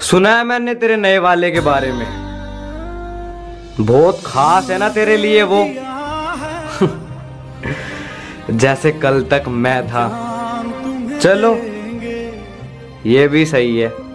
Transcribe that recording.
सुना है मैंने तेरे नए वाले के बारे में। बहुत खास है ना तेरे लिए वो। जैसे कल तक मैं था। चलो, ये भी सही है।